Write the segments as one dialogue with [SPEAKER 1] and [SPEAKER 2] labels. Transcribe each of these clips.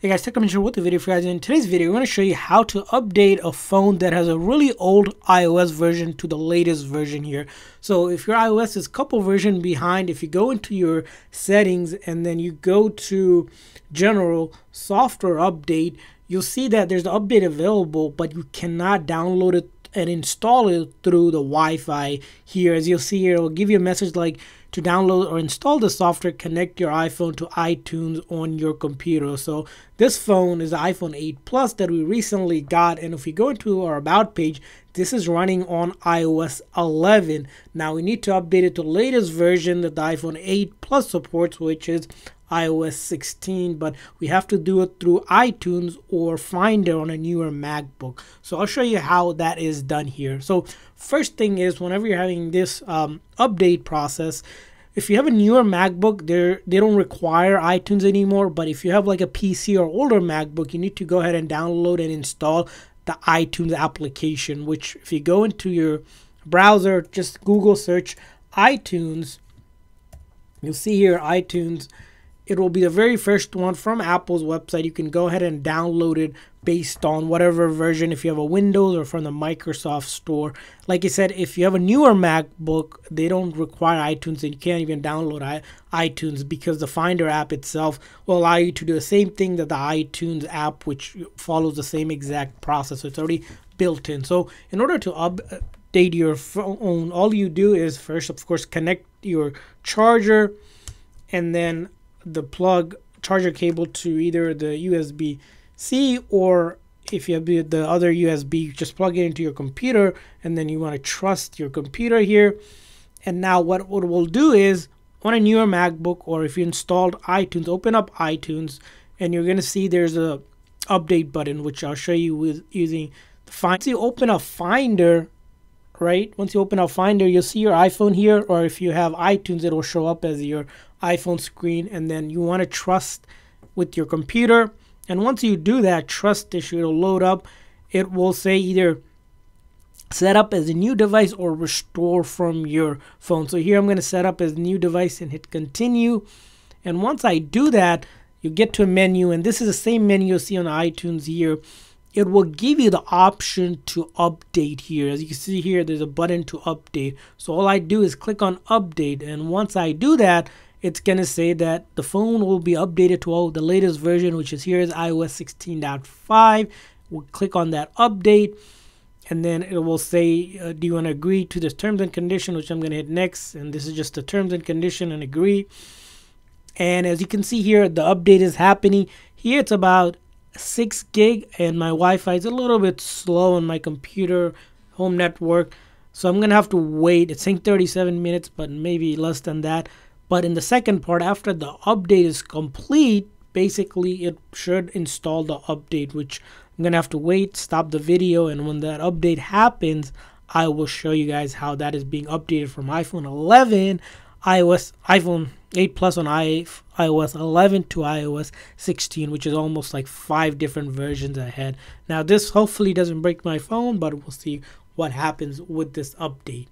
[SPEAKER 1] Hey guys, Technomentary with the video for you guys. In today's video, we're going to show you how to update a phone that has a really old iOS version to the latest version here. So if your iOS is a couple version behind, if you go into your settings and then you go to general software update, you'll see that there's an update available, but you cannot download it and install it through the Wi-Fi here. As you'll see here, it will give you a message like to download or install the software, connect your iPhone to iTunes on your computer. So this phone is the iPhone 8 Plus that we recently got. And if we go into our About page, this is running on iOS 11. Now we need to update it to the latest version that the iPhone 8 Plus supports, which is iOS 16, but we have to do it through iTunes or Finder on a newer MacBook. So I'll show you how that is done here. So first thing is whenever you're having this um, update process, if you have a newer MacBook, they they don't require iTunes anymore. But if you have like a PC or older MacBook, you need to go ahead and download and install the iTunes application. Which if you go into your browser, just Google search iTunes, you'll see here iTunes it will be the very first one from Apple's website. You can go ahead and download it based on whatever version, if you have a Windows or from the Microsoft Store. Like I said, if you have a newer MacBook, they don't require iTunes and you can't even download iTunes because the Finder app itself will allow you to do the same thing that the iTunes app, which follows the same exact process. So it's already built in. So in order to update your phone, all you do is first, of course, connect your charger and then the plug charger cable to either the USB C or if you have the other USB, just plug it into your computer and then you want to trust your computer here. And now what, what we'll do is on a newer MacBook or if you installed iTunes, open up iTunes and you're going to see there's a update button, which I'll show you with using the Find. Once you open up Finder, right? Once you open up Finder, you'll see your iPhone here, or if you have iTunes, it will show up as your iPhone screen. And then you want to trust with your computer. And once you do that, trust issue, it'll load up. It will say either set up as a new device or restore from your phone. So here I'm going to set up as new device and hit continue. And once I do that, you get to a menu, and this is the same menu you'll see on iTunes here it will give you the option to update here. As you can see here, there's a button to update. So all I do is click on update. And once I do that, it's going to say that the phone will be updated to all the latest version, which is here is iOS 16.5. We'll click on that update. And then it will say, uh, do you want to agree to this terms and condition, which I'm going to hit next. And this is just the terms and condition and agree. And as you can see here, the update is happening. Here it's about 6 gig and my Wi-Fi is a little bit slow on my computer home network so I'm gonna have to wait it's saying 37 minutes but maybe less than that but in the second part after the update is complete basically it should install the update which I'm gonna have to wait stop the video and when that update happens I will show you guys how that is being updated from iPhone 11 iOS iPhone 8 Plus on iOS 11 to iOS 16, which is almost like five different versions ahead. Now, this hopefully doesn't break my phone, but we'll see what happens with this update.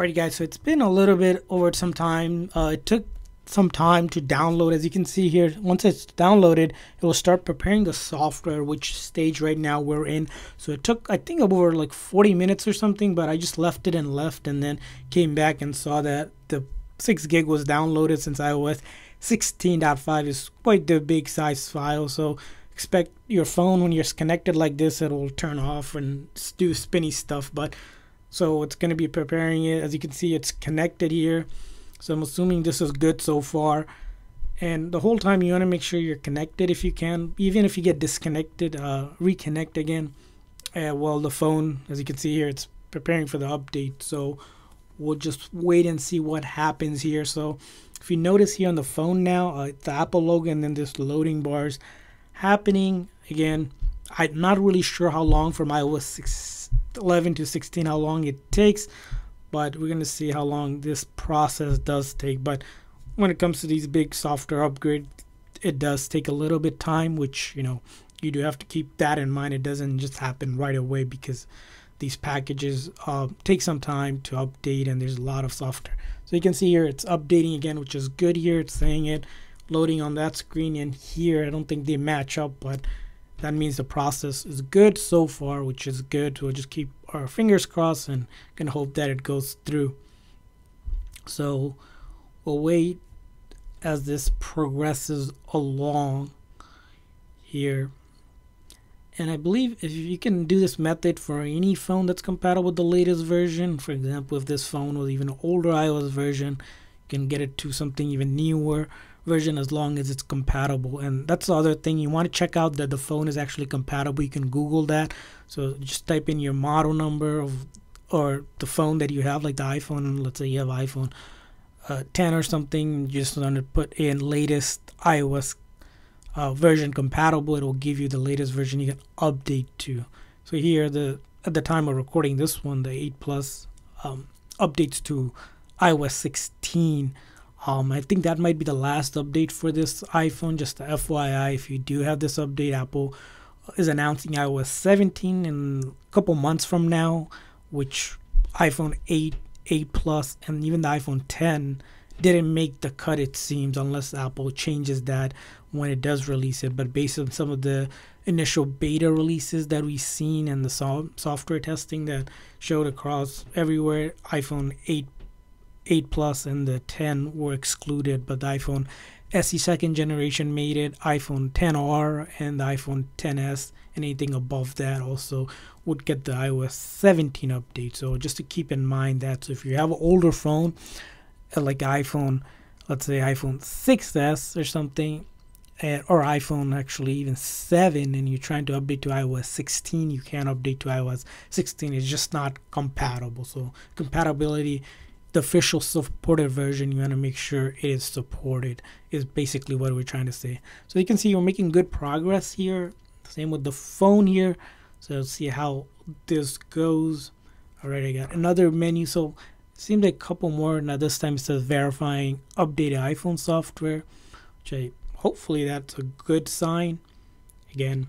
[SPEAKER 1] Alrighty, guys, so it's been a little bit over some time. Uh, it took some time to download. As you can see here, once it's downloaded, it will start preparing the software, which stage right now we're in. So it took, I think, over like 40 minutes or something, but I just left it and left and then came back and saw that the 6 gig was downloaded since iOS 16.5 is quite the big size file. So expect your phone when you're connected like this, it will turn off and do spinny stuff. But so it's going to be preparing it. As you can see, it's connected here. So I'm assuming this is good so far. And the whole time you want to make sure you're connected if you can. Even if you get disconnected, uh, reconnect again. Uh, well, the phone, as you can see here, it's preparing for the update. So we'll just wait and see what happens here. So if you notice here on the phone now, uh, the Apple logo and then this loading bars happening. Again, I'm not really sure how long from iOS 6, 11 to 16, how long it takes, but we're going to see how long this process does take. But when it comes to these big software upgrades, it does take a little bit time, which, you know, you do have to keep that in mind. It doesn't just happen right away because these packages uh, take some time to update and there's a lot of software. So you can see here it's updating again, which is good here. It's saying it loading on that screen and here I don't think they match up but that means the process is good so far which is good. We'll just keep our fingers crossed and can hope that it goes through. So we'll wait as this progresses along here. And I believe if you can do this method for any phone that's compatible with the latest version for example if this phone was even older iOS version you can get it to something even newer version as long as it's compatible. And that's the other thing you want to check out that the phone is actually compatible you can google that. So just type in your model number of or the phone that you have like the iphone let's say you have iphone uh, 10 or something you just want to put in latest ios uh, version compatible it will give you the latest version you can update to. So here the at the time of recording this one the 8 plus um, updates to ios 16 um, I think that might be the last update for this iPhone. Just FYI, if you do have this update, Apple is announcing iOS 17 in a couple months from now, which iPhone 8, 8 Plus, and even the iPhone 10 didn't make the cut, it seems, unless Apple changes that when it does release it. But based on some of the initial beta releases that we've seen and the so- software testing that showed across everywhere, iPhone 8 8 Plus and the 10 were excluded, but the iPhone SE second generation made it. iPhone 10R and the iPhone 10s, anything above that also would get the iOS 17 update. So just to keep in mind that. So if you have an older phone, uh, like iPhone, let's say iPhone 6s or something, or iPhone actually even 7 and you're trying to update to iOS 16 you can't update to iOS 16 it's just not compatible so compatibility the official supported version, you want to make sure it is supported, is basically what we're trying to say. So you can see we're making good progress here. Same with the phone here. So let's see how this goes. All right, I got another menu. So seems like a couple more. Now this time it says verifying updated iPhone software, which I hopefully that's a good sign. Again,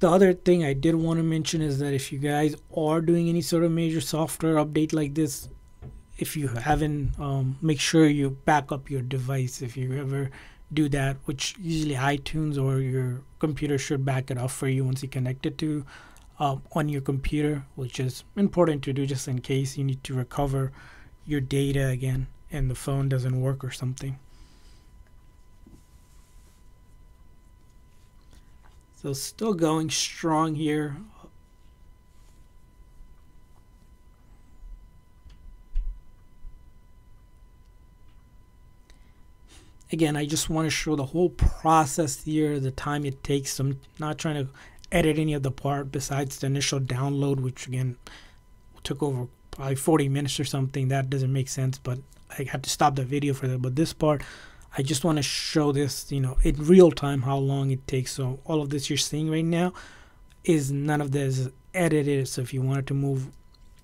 [SPEAKER 1] the other thing I did want to mention is that if you guys are doing any sort of major software update like this, if you haven't, um, make sure you back up your device if you ever do that, which usually iTunes or your computer should back it up for you once you connect it to um, on your computer, which is important to do just in case you need to recover your data again and the phone doesn't work or something. So still going strong here. Again, I just want to show the whole process here, the time it takes. I'm not trying to edit any of the part besides the initial download, which again took over probably 40 minutes or something. That doesn't make sense, but I had to stop the video for that. But this part, I just want to show this, you know, in real time how long it takes. So all of this you're seeing right now is none of this edited. So if you wanted to move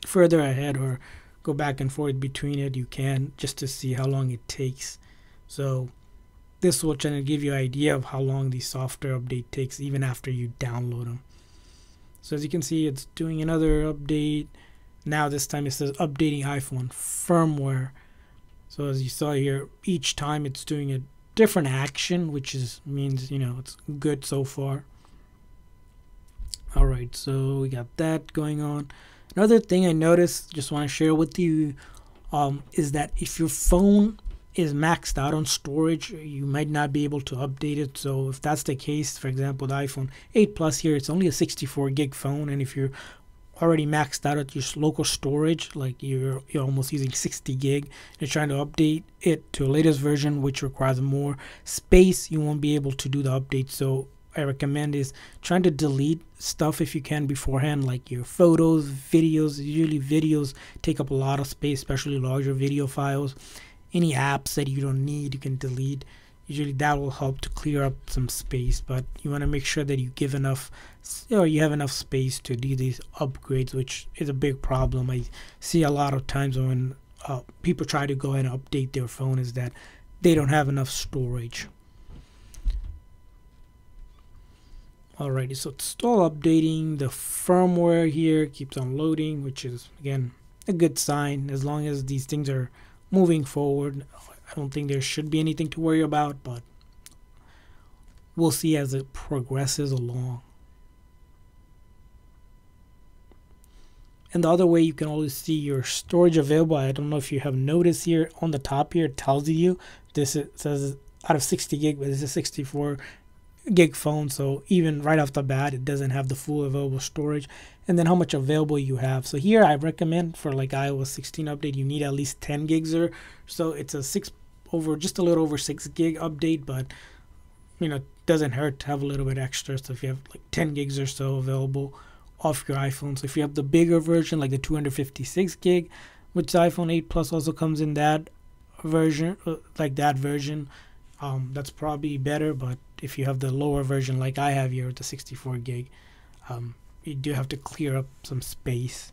[SPEAKER 1] further ahead or go back and forth between it, you can just to see how long it takes. So this will try to give you an idea of how long the software update takes even after you download them. So as you can see, it's doing another update. Now this time it says updating iPhone firmware so as you saw here, each time it's doing a different action, which is means you know it's good so far. All right, so we got that going on. Another thing I noticed, just want to share with you, um, is that if your phone is maxed out on storage, you might not be able to update it. So if that's the case, for example, the iPhone 8 Plus here, it's only a 64 gig phone, and if you're already maxed out at your local storage, like you're you're almost using 60 gig, you're trying to update it to a latest version which requires more space, you won't be able to do the update. So I recommend is trying to delete stuff if you can beforehand, like your photos, videos. Usually videos take up a lot of space, especially larger video files. Any apps that you don't need, you can delete usually that will help to clear up some space but you want to make sure that you give enough or you have enough space to do these upgrades which is a big problem i see a lot of times when uh, people try to go and update their phone is that they don't have enough storage Alrighty, so it's still updating. The firmware here keeps on loading, which is again a good sign as long as these things are moving forward. I don't think there should be anything to worry about, but we'll see as it progresses along. And the other way you can always see your storage available. I don't know if you have noticed here on the top here, it tells you this it says out of 60 gig, but this is 64 gig phone so even right off the bat it doesn't have the full available storage and then how much available you have. So here i recommend for like ios 16 update you need at least 10 gigs or so. It's a six over just a little over six gig update but you know doesn't hurt to have a little bit extra. So if you have like 10 gigs or so available off your iphone. So if you have the bigger version like the 256 gig which iphone 8 plus also comes in that version uh, like that version um, that's probably better. But if you have the lower version like I have here the 64 gig, um, you do have to clear up some space.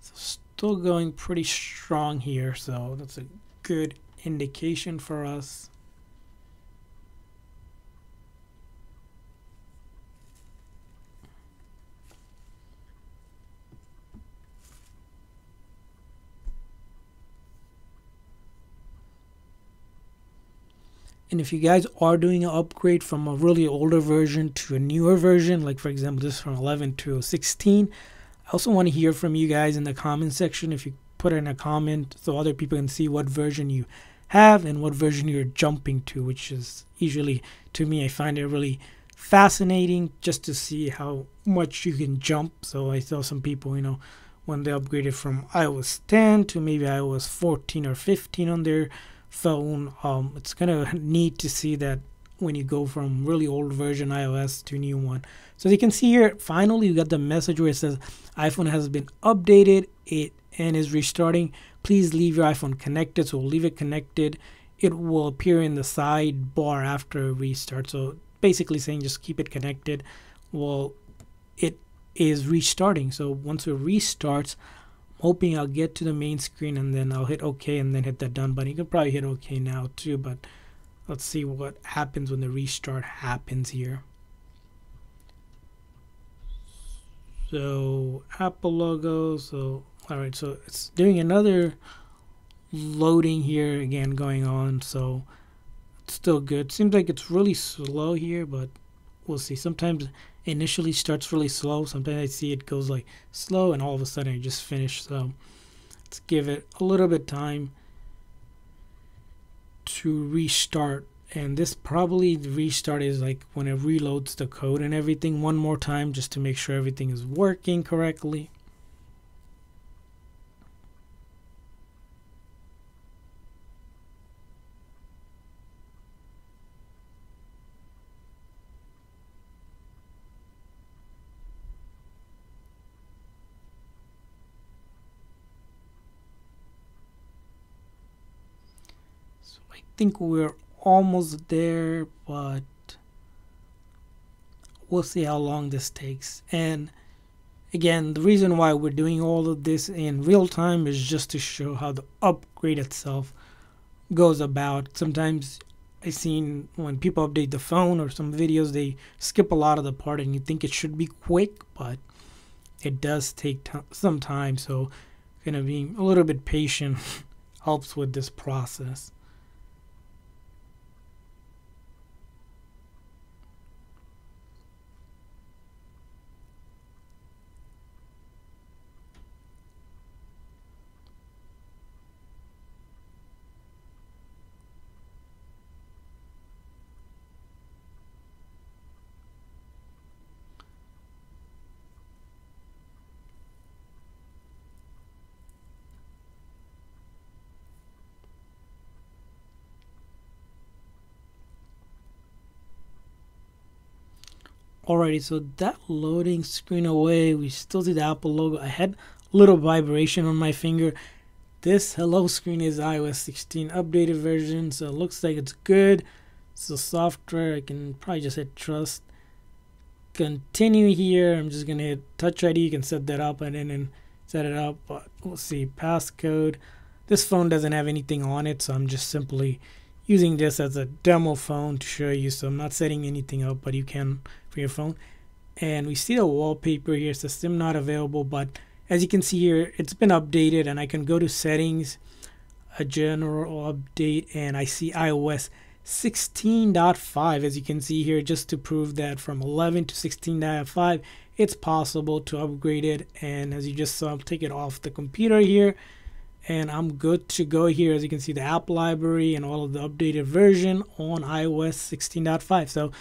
[SPEAKER 1] So still going pretty strong here, so that's a good indication for us. And if you guys are doing an upgrade from a really older version to a newer version, like for example, this from 11 to 16, I also want to hear from you guys in the comment section. If you put it in a comment so other people can see what version you have and what version you're jumping to, which is usually, to me, I find it really fascinating just to see how much you can jump. So I saw some people, you know, when they upgraded from iOS 10 to maybe iOS 14 or 15 on their phone um, it's kind of neat to see that when you go from really old version iOS to new one. So you can see here, finally you got the message where it says iPhone has been updated it and is restarting. Please leave your iPhone connected. So leave it connected. It will appear in the sidebar after restart. So basically saying just keep it connected. Well, it is restarting. So once it restarts, hoping I'll get to the main screen and then I'll hit OK and then hit that done button. You can probably hit OK now too, but let's see what happens when the restart happens here. So Apple logo, so all right, so it's doing another loading here again going on, so it's still good. Seems like it's really slow here, but we'll see. Sometimes initially starts really slow. Sometimes I see it goes like slow and all of a sudden it just finished. So let's give it a little bit time to restart. And this probably restart is like when it reloads the code and everything one more time just to make sure everything is working correctly. Think we're almost there, but we'll see how long this takes. And again, the reason why we're doing all of this in real time is just to show how the upgrade itself goes about. Sometimes I've seen when people update the phone or some videos, they skip a lot of the part and you think it should be quick, but it does take some time. So, of being a little bit patient helps with this process. Alrighty, so that loading screen away, we still see the Apple logo. I had a little vibration on my finger. This hello screen is iOS 16 updated version, so it looks like it's good. So software, I can probably just hit trust. continue here. I'm just gonna hit touch ID. You can set that up and then set it up. But we'll see passcode. This phone doesn't have anything on it, so I'm just simply using this as a demo phone to show you. So I'm not setting anything up, but you can for your phone. And we see the wallpaper here, system not available, but as you can see here, it's been updated and I can go to settings, a general update, and I see iOS 16.5 as you can see here just to prove that from 11 to 16.5 it's possible to upgrade it and as you just saw I'll take it off the computer here and I'm good to go here as you can see the app library and all of the updated version on iOS 16.5 so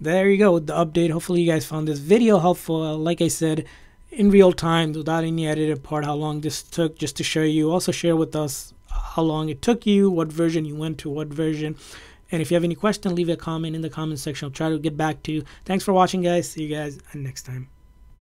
[SPEAKER 1] there you go the update hopefully you guys found this video helpful uh, like I said in real time without any edited part how long this took just to show you also share with us how long it took you what version you went to what version and if you have any question, leave a comment in the comment section. I'll try to get back to you. Thanks for watching, guys. See you guys next time.